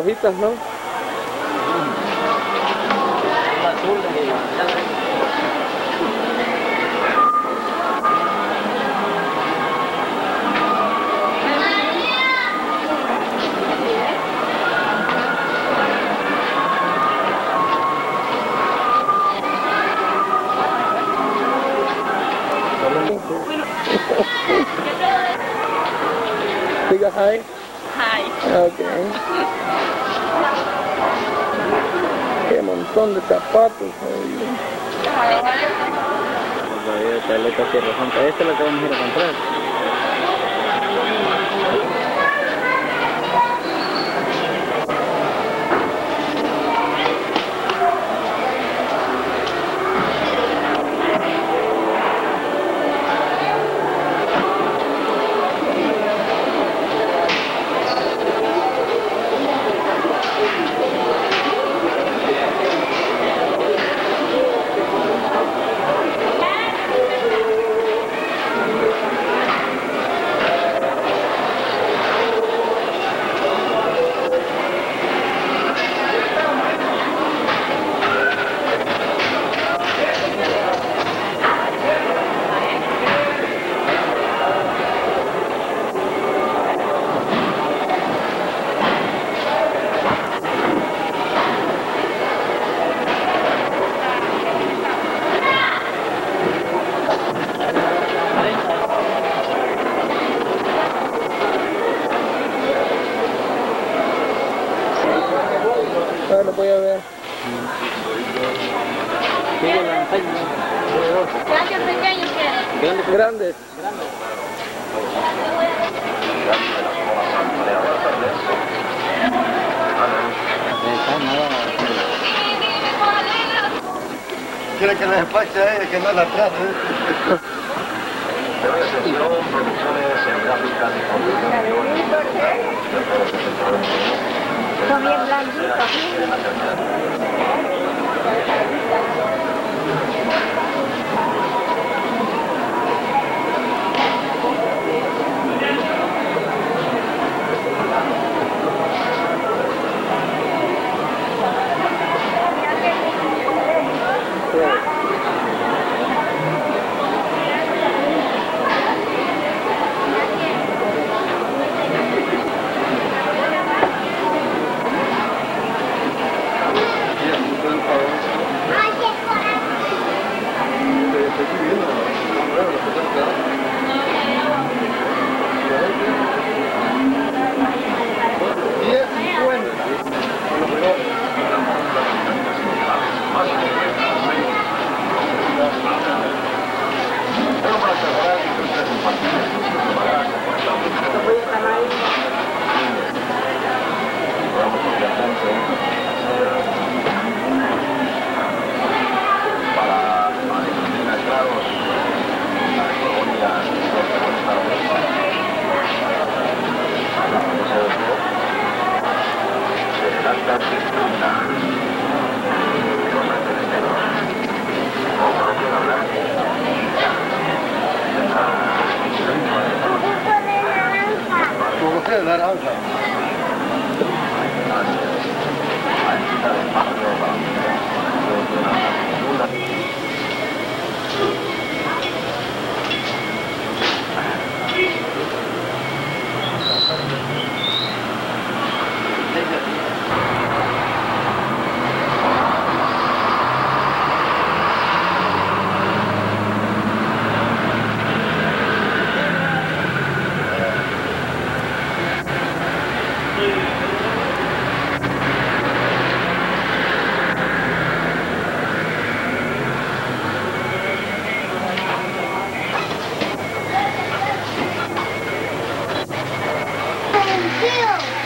Torritas não? Ok. Qué montón de zapatos. Esta es la que vamos a ir a comprar. Grandes. Quiere que le despache a ella, que no la trate. son bien blanditos. let out. Hill.